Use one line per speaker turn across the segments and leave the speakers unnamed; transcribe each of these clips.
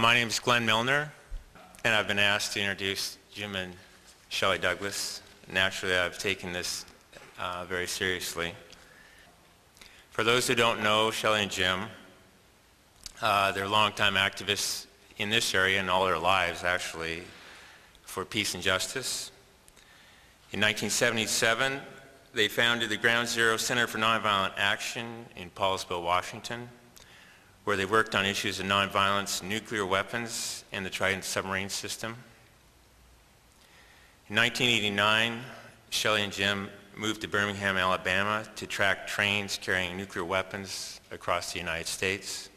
My name is Glenn Milner, and I've been asked to introduce Jim and Shelley Douglass. Naturally, I've taken this uh, very seriously. For those who don't know Shelley and Jim, uh, they're longtime activists in this area and all their lives, actually, for peace and justice. In 1977, they founded the Ground Zero Center for Nonviolent Action in Poulsbo, Washington where they worked on issues of nonviolence, nuclear weapons, and the Trident submarine system. In 1989, Shelley and Jim moved to Birmingham, Alabama to track trains carrying nuclear weapons across the United States.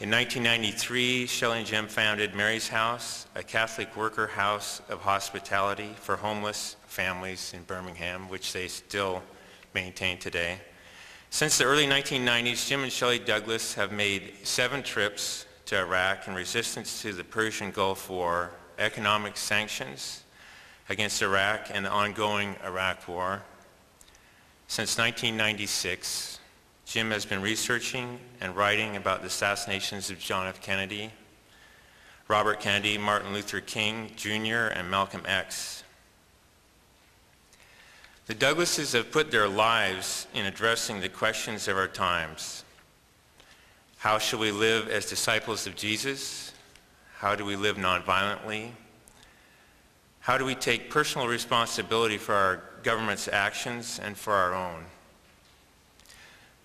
In 1993, Shelley and Jim founded Mary's House, a Catholic worker house of hospitality for homeless families in Birmingham, which they still maintain today. Since the early 1990s, Jim and Shelley Douglass have made seven trips to Iraq in resistance to the Persian Gulf War, economic sanctions against Iraq, and the ongoing Iraq War. Since 1996, Jim has been researching and writing about the assassinations of John F. Kennedy, Robert Kennedy, Martin Luther King Jr., and Malcolm X. The Douglasses have put their lives in addressing the questions of our times. How shall we live as disciples of Jesus? How do we live nonviolently? How do we take personal responsibility for our government's actions and for our own?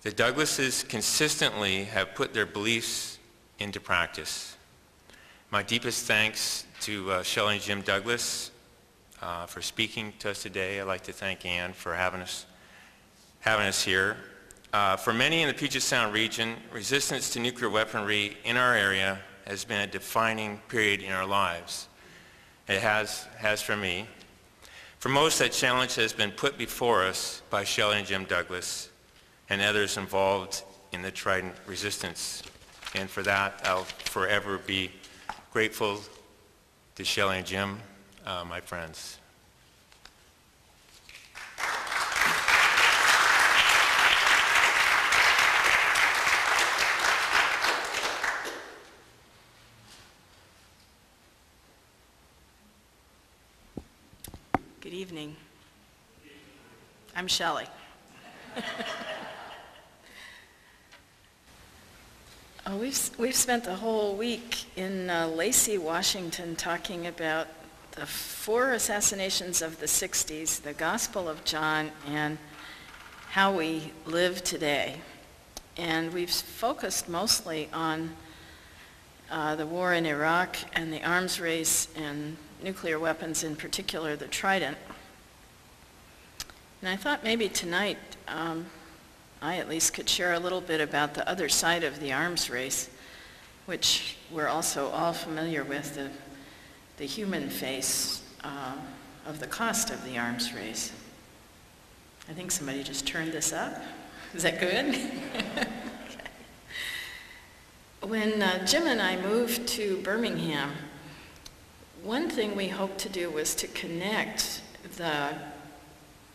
The Douglasses consistently have put their beliefs into practice. My deepest thanks to uh, Shelley and Jim Douglass uh, for speaking to us today. I'd like to thank Ann for having us, having us here. Uh, for many in the Puget Sound region, resistance to nuclear weaponry in our area has been a defining period in our lives. It has, has for me. For most, that challenge has been put before us by Shelley and Jim Douglass and others involved in the Trident resistance. And for that, I'll forever be grateful to Shelley and Jim uh, my friends.
Good evening. I'm Shelley. oh, we've, we've spent the whole week in uh, Lacey, Washington, talking about the four assassinations of the 60s, the Gospel of John, and how we live today. And we've focused mostly on uh, the war in Iraq and the arms race and nuclear weapons, in particular the Trident. And I thought maybe tonight um, I at least could share a little bit about the other side of the arms race, which we're also all familiar with, the the human face uh, of the cost of the arms race. I think somebody just turned this up. Is that good? okay. When uh, Jim and I moved to Birmingham, one thing we hoped to do was to connect the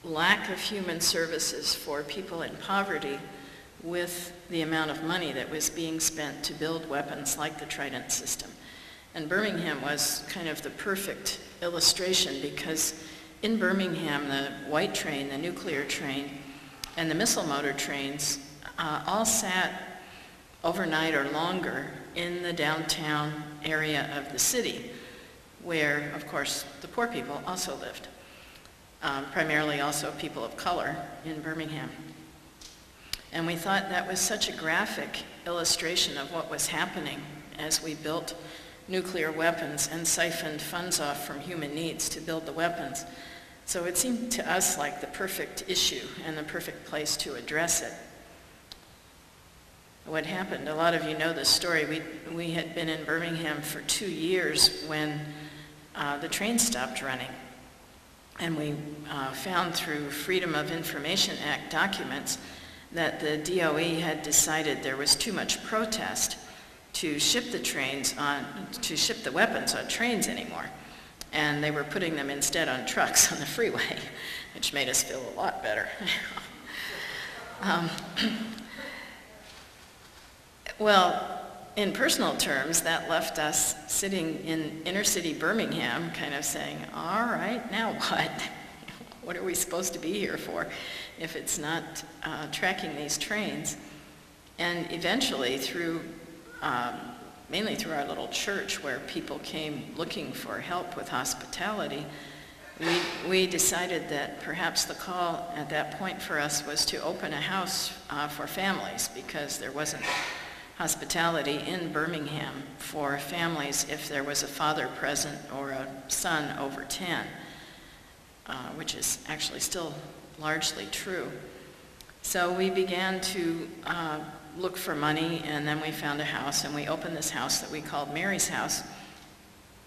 lack of human services for people in poverty with the amount of money that was being spent to build weapons like the Trident system. And Birmingham was kind of the perfect illustration because in Birmingham, the white train, the nuclear train, and the missile motor trains uh, all sat overnight or longer in the downtown area of the city, where, of course, the poor people also lived, um, primarily also people of color in Birmingham. And we thought that was such a graphic illustration of what was happening as we built nuclear weapons and siphoned funds off from human needs to build the weapons. So it seemed to us like the perfect issue and the perfect place to address it. What happened, a lot of you know this story. We, we had been in Birmingham for two years when uh, the train stopped running. And we uh, found through Freedom of Information Act documents that the DOE had decided there was too much protest to ship the trains on, to ship the weapons on trains anymore. And they were putting them instead on trucks on the freeway, which made us feel a lot better. um, well, in personal terms, that left us sitting in inner city Birmingham, kind of saying, all right, now what? What are we supposed to be here for if it's not uh, tracking these trains? And eventually, through, um, mainly through our little church where people came looking for help with hospitality, we, we decided that perhaps the call at that point for us was to open a house uh, for families because there wasn't hospitality in Birmingham for families if there was a father present or a son over 10, uh, which is actually still largely true. So we began to uh, look for money, and then we found a house, and we opened this house that we called Mary's House,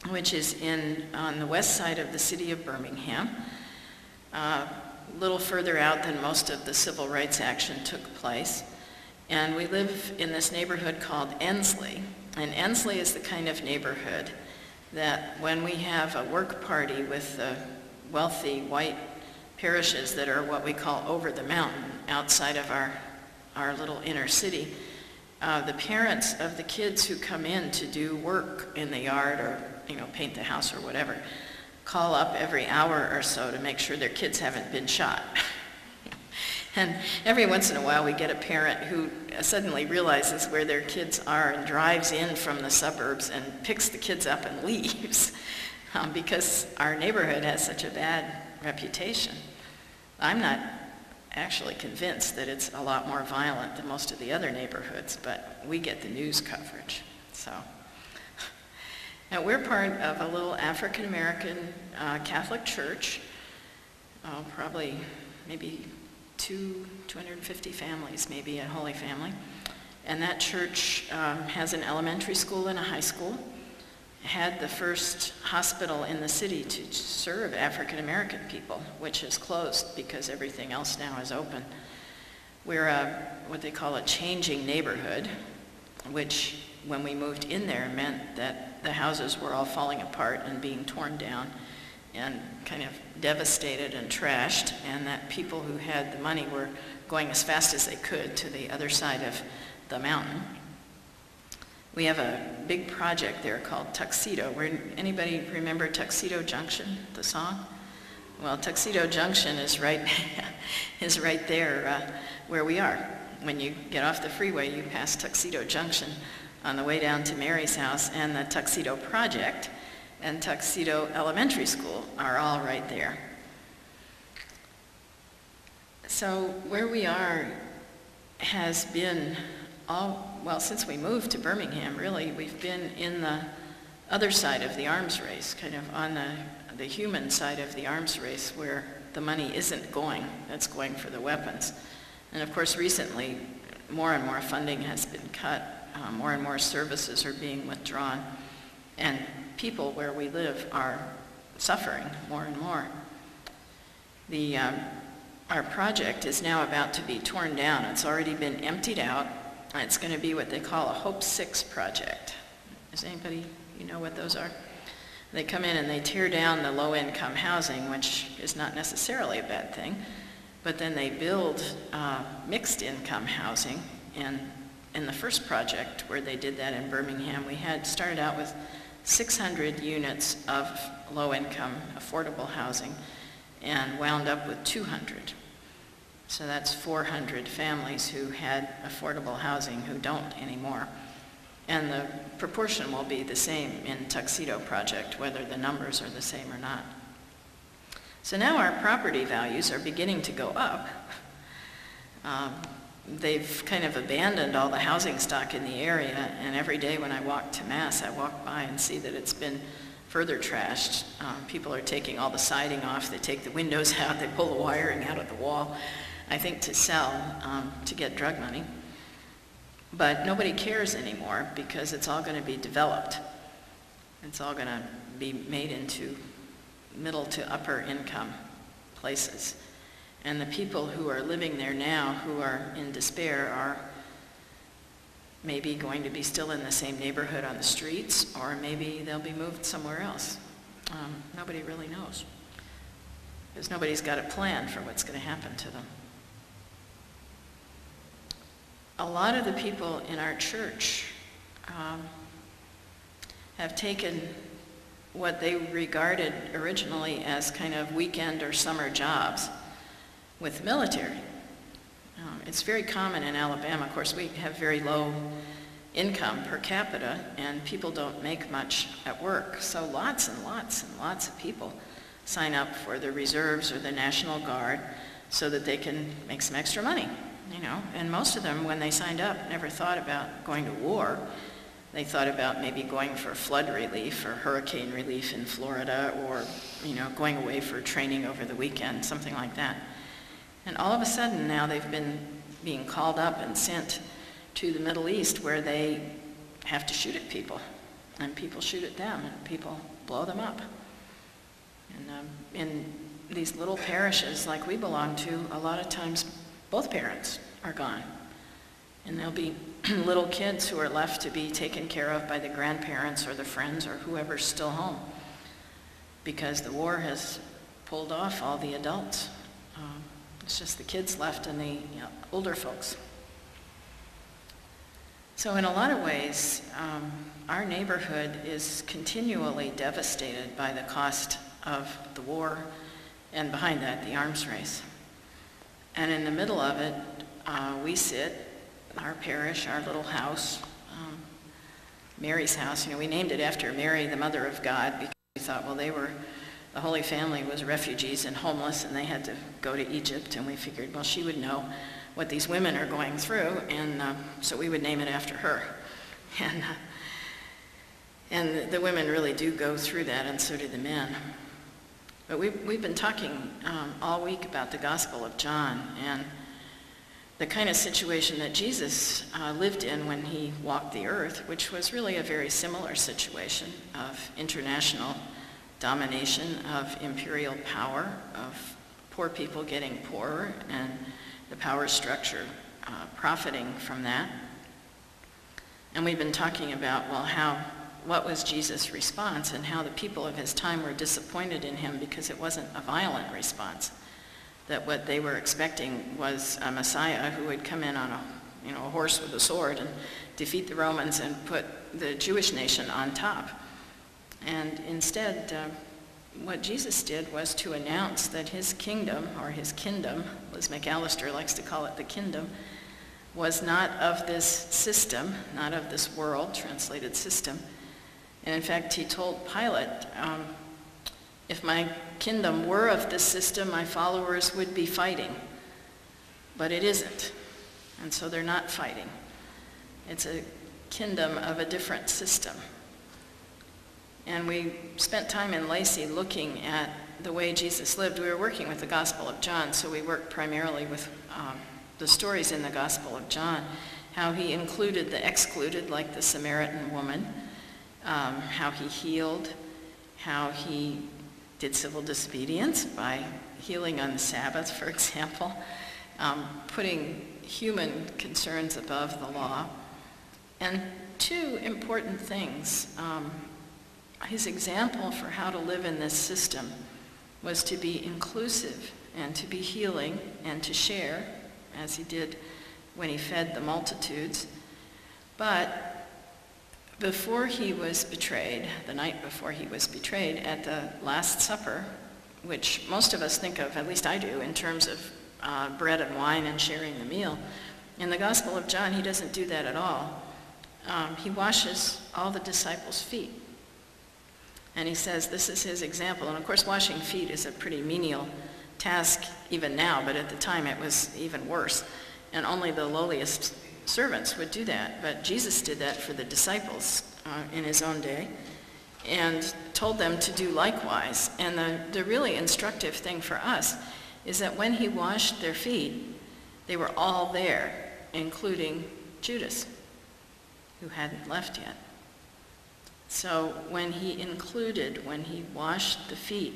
which is in on the west side of the city of Birmingham, uh, a little further out than most of the civil rights action took place. And we live in this neighborhood called Ensley. And Ensley is the kind of neighborhood that when we have a work party with the wealthy white parishes that are what we call over the mountain outside of our, our little inner city, uh, the parents of the kids who come in to do work in the yard or, you know, paint the house or whatever, call up every hour or so to make sure their kids haven't been shot. And every once in a while, we get a parent who suddenly realizes where their kids are and drives in from the suburbs and picks the kids up and leaves um, because our neighborhood has such a bad reputation. I'm not actually convinced that it's a lot more violent than most of the other neighborhoods, but we get the news coverage. So, now we're part of a little African American uh, Catholic church, oh, probably maybe two, 250 families maybe at Holy Family. And that church um, has an elementary school and a high school. Had the first hospital in the city to serve African American people, which is closed because everything else now is open. We're a, what they call a changing neighborhood, which when we moved in there meant that the houses were all falling apart and being torn down and kind of devastated and trashed, and that people who had the money were going as fast as they could to the other side of the mountain. We have a big project there called Tuxedo. Where, anybody remember Tuxedo Junction, the song? Well, Tuxedo Junction is right, is right there uh, where we are. When you get off the freeway, you pass Tuxedo Junction on the way down to Mary's house, and the Tuxedo Project and Tuxedo Elementary School are all right there. So where we are has been all, well, since we moved to Birmingham, really, we've been in the other side of the arms race, kind of on the, the human side of the arms race where the money isn't going, that's going for the weapons. And of course, recently, more and more funding has been cut, uh, more and more services are being withdrawn, and people where we live are suffering more and more. The, um, our project is now about to be torn down. It's already been emptied out. It's going to be what they call a Hope 6 project. Does anybody, you know what those are? They come in and they tear down the low-income housing, which is not necessarily a bad thing, but then they build uh, mixed-income housing. And in the first project, where they did that in Birmingham, we had started out with 600 units of low-income affordable housing and wound up with 200. So that's 400 families who had affordable housing who don't anymore. And the proportion will be the same in Tuxedo Project, whether the numbers are the same or not. So now our property values are beginning to go up. Um, they've kind of abandoned all the housing stock in the area, and every day when I walk to Mass, I walk by and see that it's been further trashed. Um, people are taking all the siding off, they take the windows out, they pull the wiring out of the wall, I think to sell, um, to get drug money. But nobody cares anymore because it's all going to be developed. It's all going to be made into middle to upper income places. And the people who are living there now who are in despair are maybe going to be still in the same neighborhood on the streets, or maybe they'll be moved somewhere else. Um, nobody really knows. Because nobody's got a plan for what's going to happen to them. A lot of the people in our church um, have taken what they regarded originally as kind of weekend or summer jobs with military. Um, It's very common in Alabama, of course, we have very low income per capita, and people don't make much at work. So lots and lots and lots of people sign up for the reserves or the National Guard so that they can make some extra money, you know? And most of them, when they signed up, never thought about going to war. They thought about maybe going for flood relief or hurricane relief in Florida or, you know, going away for training over the weekend, something like that. And all of a sudden now they've been being called up and sent to the Middle East where they have to shoot at people. And people shoot at them and people blow them up. And um, in these little parishes like we belong to, a lot of times both parents are gone. And there'll be little kids who are left to be taken care of by the grandparents or the friends or whoever's still home because the war has pulled off all the adults. Um, It's just the kids left and the you know, older folks. So in a lot of ways, um, our neighborhood is continually devastated by the cost of the war and behind that, the arms race. And in the middle of it, uh, we sit, our parish, our little house, um, Mary's house. You know, we named it after Mary, the Mother of God, because we thought, well, they were, the Holy Family was refugees and homeless, and they had to go to Egypt, and we figured, well, she would know what these women are going through, and uh, so we would name it after her. And, uh, and the- the women really do go through that, and so do the men. But we've, we've been talking um, all week about the Gospel of John and the kind of situation that Jesus uh, lived in when he walked the earth, which was really a very similar situation of international domination, of imperial power, of poor people getting poorer, and the power structure uh, profiting from that. And we've been talking about, well, how, what was Jesus' response and how the people of his time were disappointed in him because it wasn't a violent response. That what they were expecting was a Messiah who would come in on a, you know, a horse with a sword and defeat the Romans and put the Jewish nation on top. And instead, uh, what Jesus did was to announce that his kingdom, or his kingdom, Liz McAlister likes to call it the kingdom, was not of this system, not of this world, translated system. And in fact, he told Pilate, um, if my kingdom were of this system, my followers would be fighting. But it isn't. And so they're not fighting. It's a kingdom of a different system. And we spent time in Lacey looking at the way Jesus lived. We were working with the Gospel of John, so we worked primarily with um, the stories in the Gospel of John, how he included the excluded, like the Samaritan woman, um, how he healed, how he did civil disobedience by healing on the Sabbath, for example, um, putting human concerns above the law. And two important things. Um, his example for how to live in this system was to be inclusive and to be healing and to share, as he did when he fed the multitudes. But before he was betrayed, the night before he was betrayed, at the Last Supper, which most of us think of, at least I do, in terms of uh, bread and wine and sharing the meal, in the Gospel of John, he doesn't do that at all. Um, he washes all the disciples' feet. And he says this is his example. And of course, washing feet is a pretty menial task even now, but at the time it was even worse. And only the lowliest servants would do that. But Jesus did that for the disciples uh, in his own day and told them to do likewise. And the, the really instructive thing for us is that when he washed their feet, they were all there, including Judas, who hadn't left yet. So when he included, when he washed the feet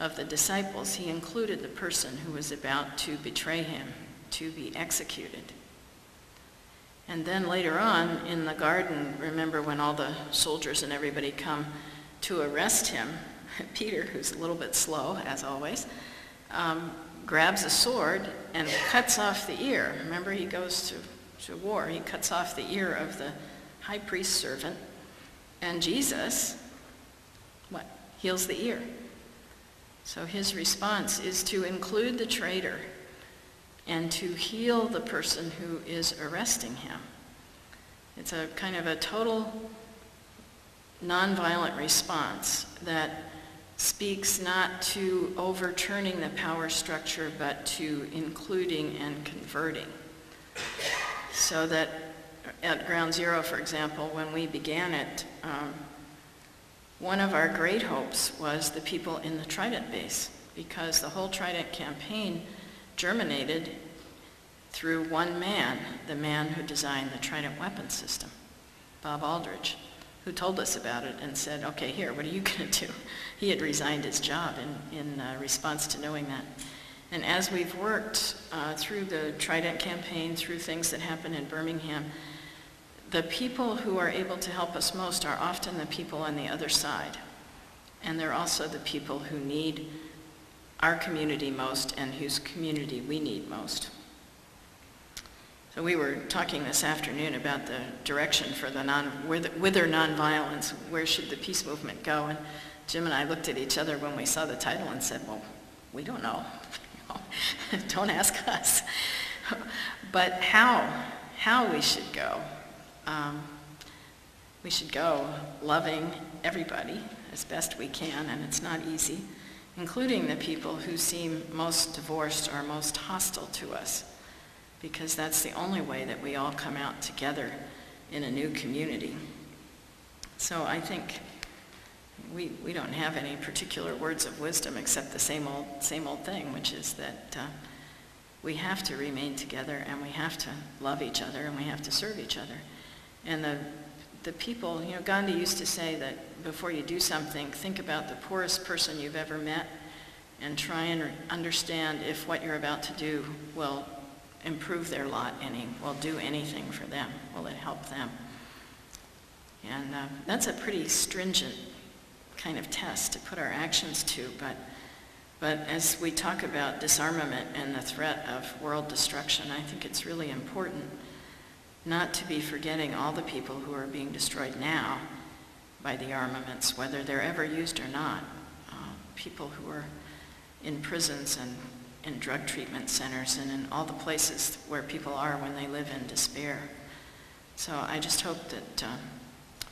of the disciples, he included the person who was about to betray him, to be executed. And then later on in the garden, remember when all the soldiers and everybody come to arrest him, Peter, who's a little bit slow, as always, um, grabs a sword and cuts off the ear. Remember, he goes to, to war. He cuts off the ear of the high priest's servant, and Jesus, what? Heals the ear. So his response is to include the traitor and to heal the person who is arresting him. It's a kind of a total nonviolent response that speaks not to overturning the power structure, but to including and converting. So that at Ground Zero, for example, when we began it, um, one of our great hopes was the people in the Trident base, because the whole Trident campaign germinated through one man, the man who designed the Trident weapon system, Bob Aldridge, who told us about it and said, okay, here, what are you going to do? He had resigned his job in, in uh, response to knowing that. And as we've worked uh, through the Trident campaign, through things that happen in Birmingham, the people who are able to help us most are often the people on the other side. And they're also the people who need our community most and whose community we need most. So we were talking this afternoon about the direction for the non, whither nonviolence, where should the peace movement go? And Jim and I looked at each other when we saw the title and said, well, we don't know. don't ask us. but how, how we should go. Um, we should go loving everybody as best we can, and it's not easy, including the people who seem most divorced or most hostile to us because that's the only way that we all come out together in a new community. So I think we, we don't have any particular words of wisdom except the same old, same old thing, which is that uh, we have to remain together and we have to love each other and we have to serve each other. And the, the people, you know, Gandhi used to say that before you do something, think about the poorest person you've ever met and try and understand if what you're about to do will improve their lot any, will do anything for them? Will it help them? And uh, that's a pretty stringent kind of test to put our actions to, but, but as we talk about disarmament and the threat of world destruction, I think it's really important not to be forgetting all the people who are being destroyed now by the armaments, whether they're ever used or not. Uh, people who are in prisons and in drug treatment centers and in all the places where people are when they live in despair. So I just hope that uh,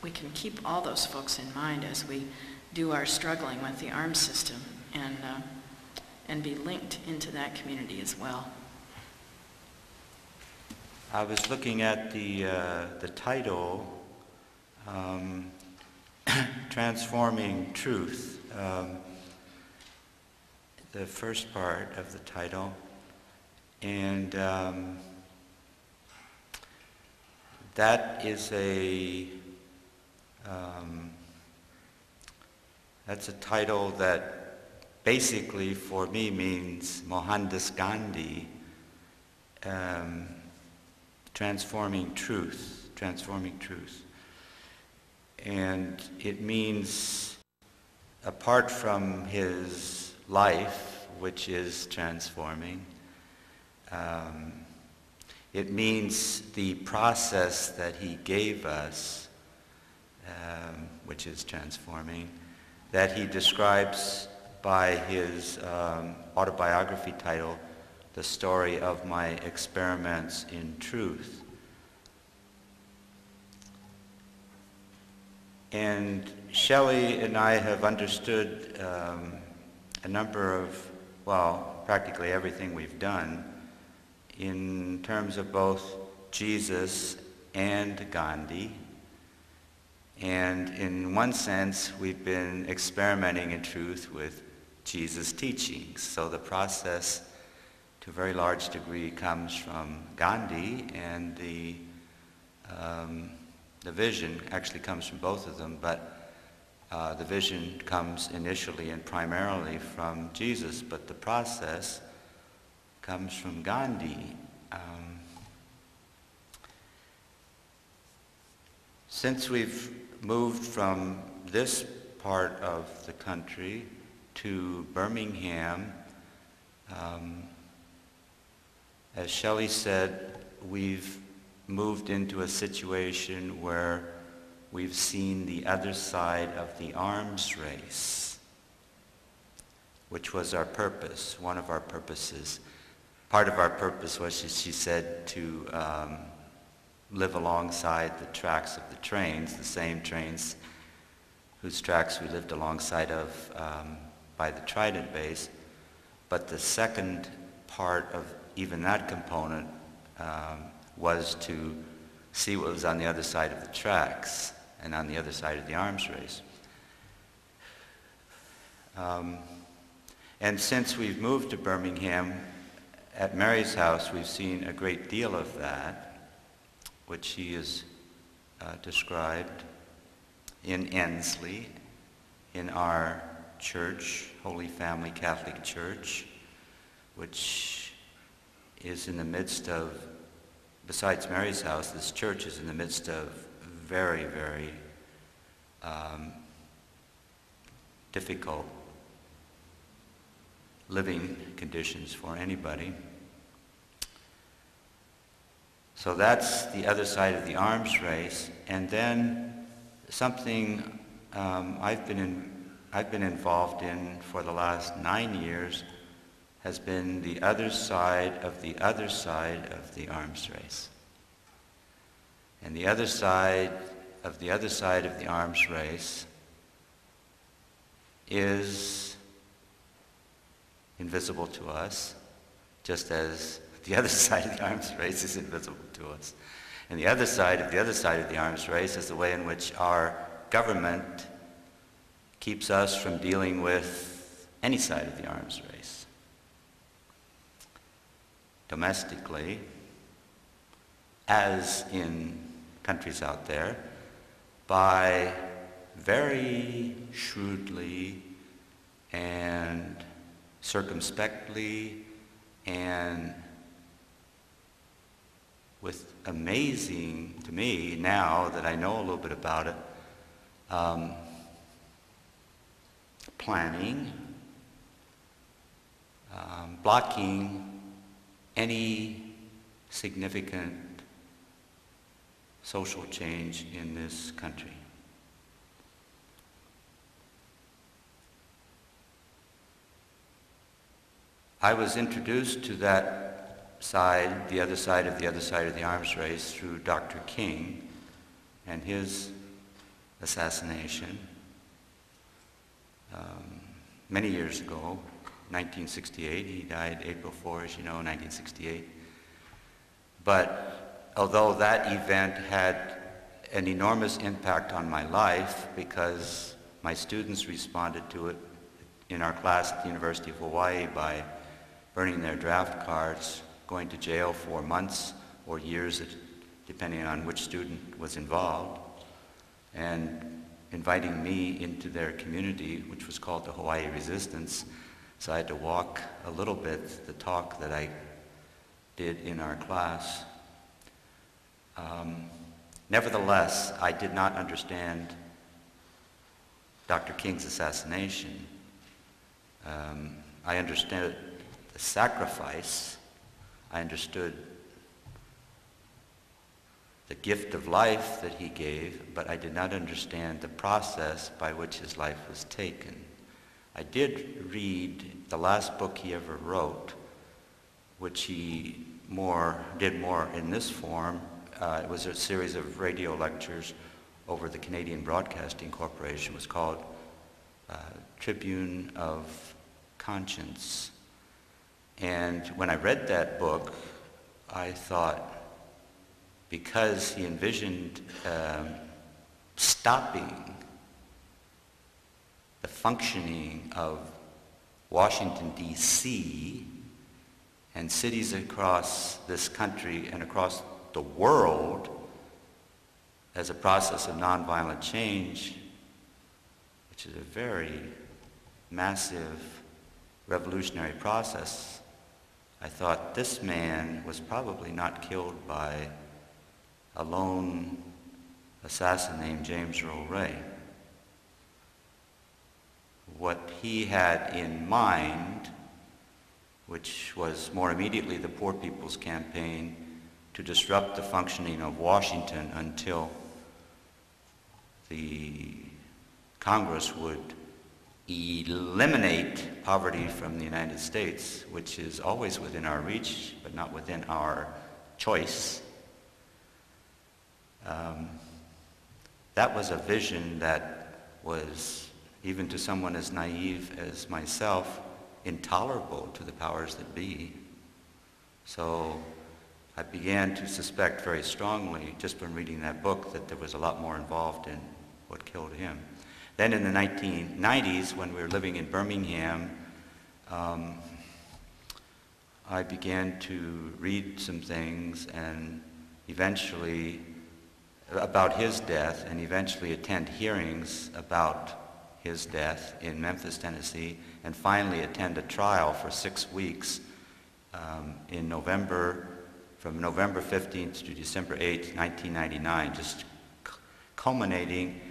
we can keep all those folks in mind as we do our struggling with the arms system and, uh, and be linked into that community as well.
I was looking at the, uh, the title, um, Transforming Truth. Um, the first part of the title. And um, that is a, um, that's a title that basically for me means Mohandas Gandhi, um, transforming truth, transforming truth. And it means, apart from his life, which is transforming. Um, it means the process that he gave us, um, which is transforming, that he describes by his um, autobiography title, The Story of My Experiments in Truth. And Shelley and I have understood um, a number of, well, practically everything we've done in terms of both Jesus and Gandhi. And in one sense, we've been experimenting in truth with Jesus' teachings. So the process, to a very large degree, comes from Gandhi, and the, um, the vision actually comes from both of them. But uh, the vision comes initially and primarily from Jesus, but the process comes from Gandhi. Um, since we've moved from this part of the country to Birmingham, um, as Shelley said, we've moved into a situation where we've seen the other side of the arms race, which was our purpose, one of our purposes. Part of our purpose was, she said, to um, live alongside the tracks of the trains, the same trains whose tracks we lived alongside of um, by the Trident base. But the second part of even that component um, was to see what was on the other side of the tracks and on the other side of the arms race. Um, and since we've moved to Birmingham, at Mary's house, we've seen a great deal of that, which she has uh, described in Ensley, in our church, Holy Family Catholic Church, which is in the midst of, besides Mary's house, this church is in the midst of very, very um, difficult living conditions for anybody. So that's the other side of the arms race. And then something um, I've, been in, I've been involved in for the last nine years has been the other side of the other side of the arms race. And the other side of the other side of the arms race is invisible to us, just as the other side of the arms race is invisible to us. And the other side of the other side of the arms race is the way in which our government keeps us from dealing with any side of the arms race. Domestically, as in countries out there, by very shrewdly and circumspectly and with amazing, to me, now that I know a little bit about it, um, planning, um, blocking any significant social change in this country. I was introduced to that side, the other side of the other side of the arms race, through Dr. King and his assassination um, many years ago, 1968. He died April 4, as you know, 1968. But although that event had an enormous impact on my life because my students responded to it in our class at the University of Hawaii by burning their draft cards, going to jail for months or years, depending on which student was involved, and inviting me into their community, which was called the Hawaii Resistance. So I had to walk a little bit the talk that I did in our class. Um, nevertheless, I did not understand Dr. King's assassination. Um, I understood the sacrifice, I understood the gift of life that he gave, but I did not understand the process by which his life was taken. I did read the last book he ever wrote, which he more did more in this form. Uh, it was a series of radio lectures over the Canadian Broadcasting Corporation. It was called uh, Trumpet of Conscience. And when I read that book, I thought, because he envisioned um, stopping the functioning of Washington, D.C., and cities across this country and across the world as a process of nonviolent change, which is a very massive revolutionary process, I thought this man was probably not killed by a lone assassin named James Earl Ray. What he had in mind, which was more immediately the Poor People's Campaign, to disrupt the functioning of Washington until the Congress would eliminate poverty from the United States, which is always within our reach, but not within our choice. Um, that was a vision that was, even to someone as naive as myself, intolerable to the powers that be. So I began to suspect very strongly, just from reading that book, that there was a lot more involved in what killed him. Then in the 1990s, when we were living in Birmingham, um, I began to read some things and eventually about his death and eventually attend hearings about his death in Memphis, Tennessee, and finally attend a trial for six weeks um, in November, from November 15th to December 8th, 1999, just culminating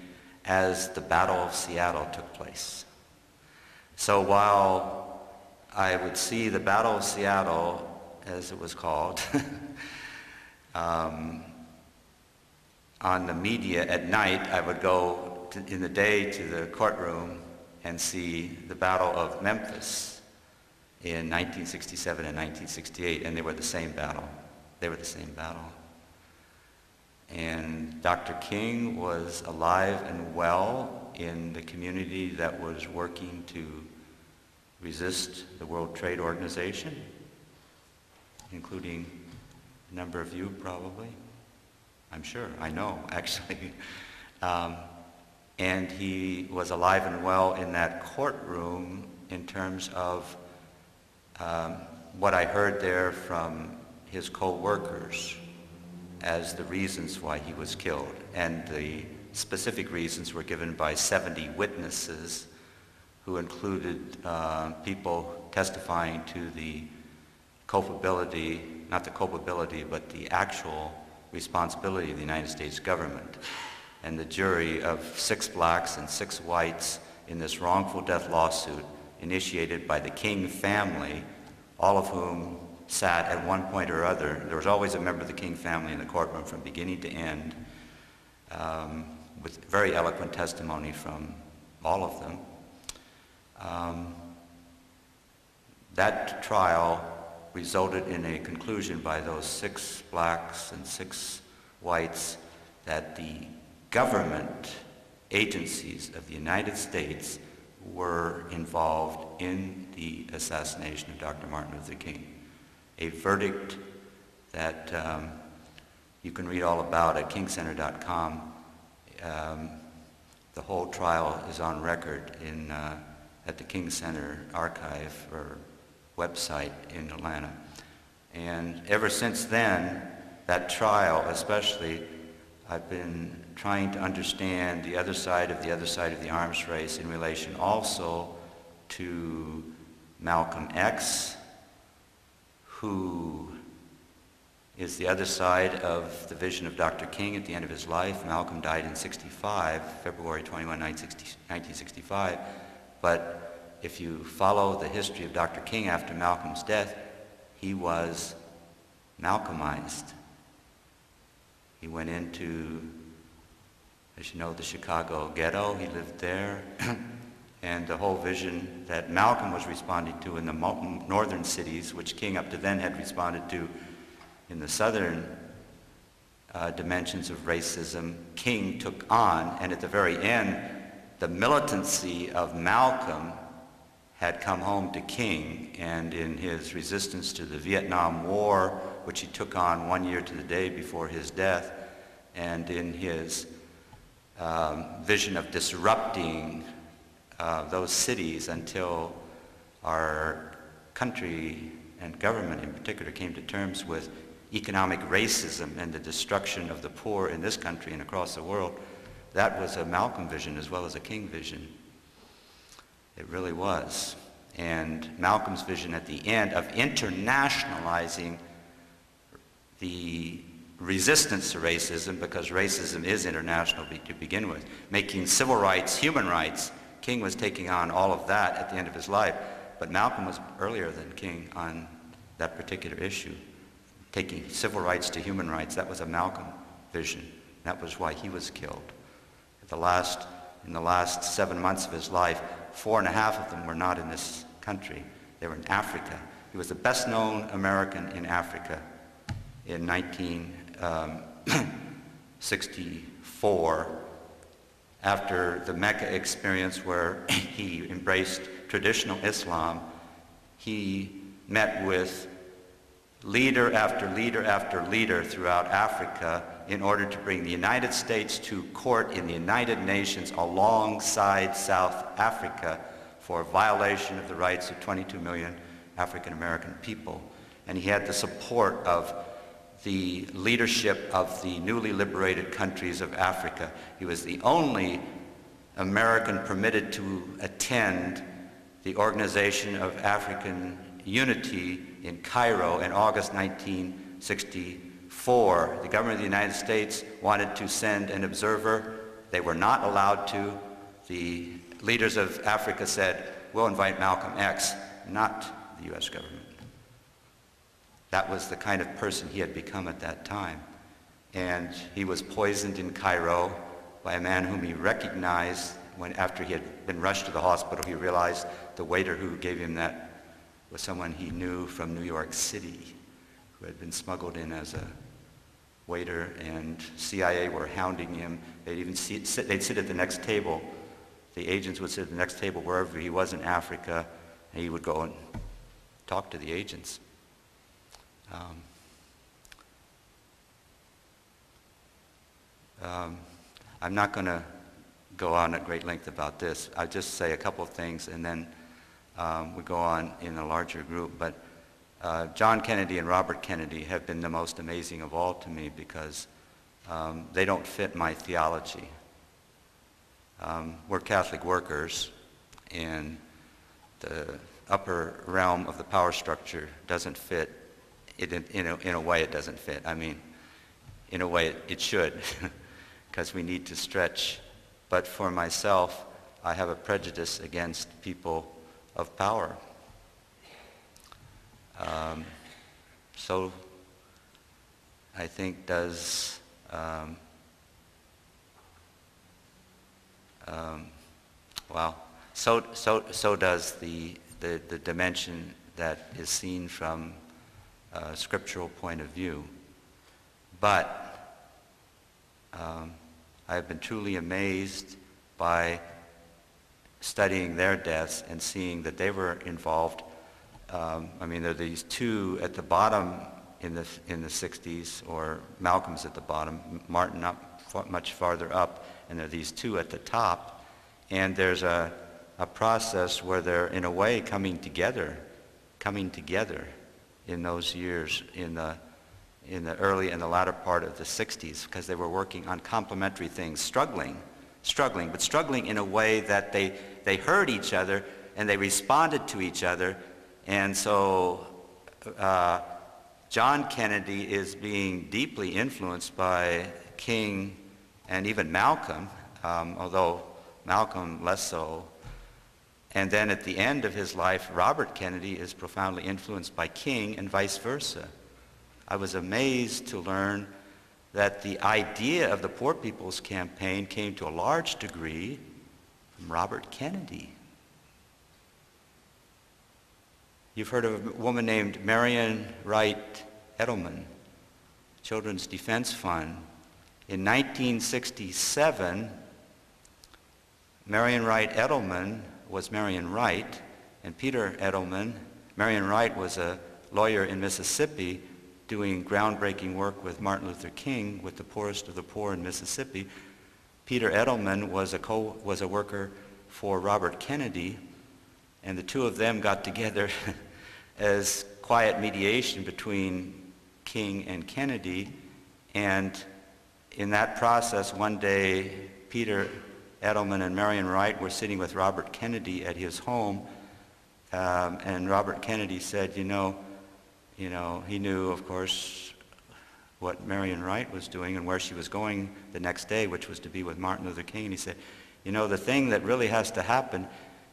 as the Battle of Seattle took place. So while I would see the Battle of Seattle, as it was called, um, on the media at night, I would go to, in the day to the courtroom and see the Battle of Memphis in 1967 and 1968, and they were the same battle. They were the same battle. And Dr. King was alive and well in the community that was working to resist the World Trade Organization, including a number of you probably. I'm sure, I know, actually. Um, and he was alive and well in that courtroom in terms of um, what I heard there from his co-workers as the reasons why he was killed. And the specific reasons were given by 70 witnesses who included uh, people testifying to the culpability, not the culpability, but the actual responsibility of the United States government. And the jury of six blacks and six whites in this wrongful death lawsuit initiated by the King family, all of whom sat at one point or other. There was always a member of the King family in the courtroom from beginning to end, um, with very eloquent testimony from all of them. Um, that trial resulted in a conclusion by those six blacks and six whites that the government agencies of the United States were involved in the assassination of Dr. Martin Luther King. A verdict that um, you can read all about at kingcenter.com. Um, the whole trial is on record in, uh, at the King Center archive or website in Atlanta. And ever since then, that trial especially, I've been trying to understand the other side of the other side of the arms race in relation also to Malcolm X, who is the other side of the vision of Dr. King at the end of his life. Malcolm died in 65, February 21, 1965. But if you follow the history of Dr. King after Malcolm's death, he was Malcolmized. He went into, as you know, the Chicago ghetto. He lived there. and the whole vision that Malcolm was responding to in the northern cities, which King up to then had responded to in the southern uh, dimensions of racism, King took on. And at the very end, the militancy of Malcolm had come home to King, and in his resistance to the Vietnam War, which he took on one year to the day before his death, and in his um, vision of disrupting uh, those cities until our country and government in particular came to terms with economic racism and the destruction of the poor in this country and across the world, that was a Malcolm vision as well as a King vision. It really was. And Malcolm's vision at the end of internationalizing the resistance to racism, because racism is international to begin with, making civil rights human rights. King was taking on all of that at the end of his life, but Malcolm was earlier than King on that particular issue, taking civil rights to human rights. That was a Malcolm vision. That was why he was killed. The last, in the last seven months of his life, four and a half of them were not in this country. They were in Africa. He was the best known American in Africa in 1964 um, after the Mecca experience where he embraced traditional Islam. He met with leader after leader after leader throughout Africa in order to bring the United States to court in the United Nations alongside South Africa for violation of the rights of 22 million African American people. And he had the support of the leadership of the newly liberated countries of Africa. He was the only American permitted to attend the Organization of African Unity in Cairo in August 1964. The government of the United States wanted to send an observer. They were not allowed to. The leaders of Africa said, we'll invite Malcolm X, not the U.S. government. That was the kind of person he had become at that time. And he was poisoned in Cairo by a man whom he recognized when after he had been rushed to the hospital, he realized the waiter who gave him that was someone he knew from New York City who had been smuggled in as a waiter and CIA were hounding him. They'd even sit, they'd sit at the next table. The agents would sit at the next table wherever he was in Africa and he would go and talk to the agents. Um, um, I'm not going to go on at great length about this. I'll just say a couple of things and then um, we go on in a larger group. But uh, John Kennedy and Robert Kennedy have been the most amazing of all to me because um, they don't fit my theology. Um, we're Catholic workers, and the upper realm of the power structure doesn't fit. It, in, a, in a way, it doesn't fit. I mean, in a way, it, it should, because we need to stretch. But for myself, I have a prejudice against people of power. Um, so I think does um, um, well so so so does the, the the dimension that is seen from a scriptural point of view. But um, I have been truly amazed by studying their deaths and seeing that they were involved. Um, I mean, there are these two at the bottom in the, in the 60s, or Malcolm's at the bottom, Martin up much farther up, and there are these two at the top. And there's a, a process where they're, in a way, coming together, coming together in those years in the, in the early and the latter part of the 60s because they were working on complementary things, struggling struggling, but struggling in a way that they, they heard each other and they responded to each other. And so uh, John Kennedy is being deeply influenced by King and even Malcolm, um, although Malcolm less so. And then at the end of his life, Robert Kennedy is profoundly influenced by King and vice versa. I was amazed to learn that the idea of the Poor People's Campaign came to a large degree from Robert Kennedy. You've heard of a woman named Marian Wright Edelman, Children's Defense Fund. In 1967, Marian Wright Edelman was Marian Wright, and Peter Edelman, Marian Wright was a lawyer in Mississippi doing groundbreaking work with Martin Luther King with the poorest of the poor in Mississippi. Peter Edelman was a, co- was a worker for Robert Kennedy, and the two of them got together as quiet mediation between King and Kennedy. And in that process, one day, Peter Edelman and Marian Wright were sitting with Robert Kennedy at his home, um, and Robert Kennedy said, you know, you know, he knew, of course, what Marian Wright was doing and where she was going the next day, which was to be with Martin Luther King. And he said, you know, the thing that really has to happen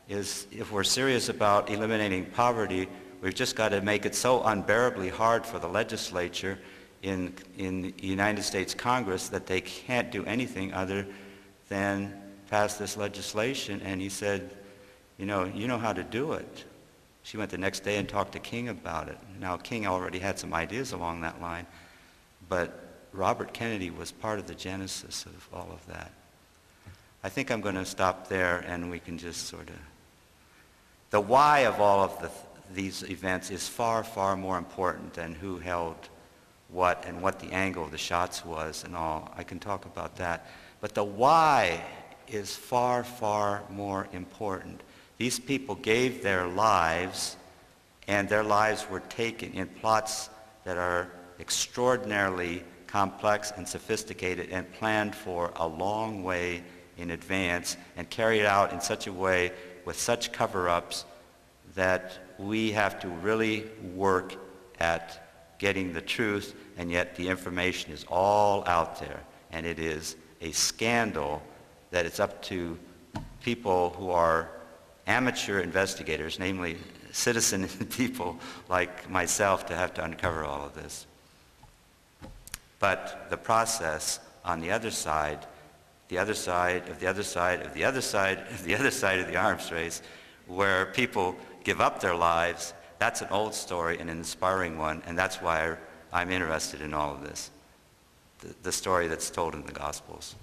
is if we're serious about eliminating poverty, We've just got to make it so unbearably hard for the legislature in, in the United States Congress that they can't do anything other than pass this legislation. And he said, you know, you know how to do it. She went the next day and talked to King about it. Now, King already had some ideas along that line, but Robert Kennedy was part of the genesis of all of that. I think I'm going to stop there and we can just sort of... The why of all of the, these events is far, far more important than who held what and what the angle of the shots was and all. I can talk about that. But the why is far, far more important. These people gave their lives, and their lives were taken in plots that are extraordinarily complex and sophisticated and planned for a long way in advance and carried out in such a way with such cover-ups that we have to really work at getting the truth, and yet the information is all out there. And it is a scandal that it's up to people who are amateur investigators, namely citizen people like myself, to have to uncover all of this. But the process on the other side, the other side of the other side of the other side of the other side of the arms race, where people give up their lives, that's an old story and an inspiring one, and that's why I'm interested in all of this, the, the story that's told in the Gospels.